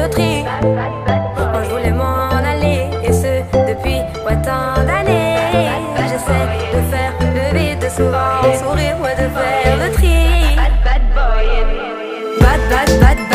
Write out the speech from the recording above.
le tri. Moi je voulais m'en aller, et ce depuis ouais, tant d'années. J'essaie de faire le vide, de souvent sourire, ouais, de faire le tri. Bad, bad, bad.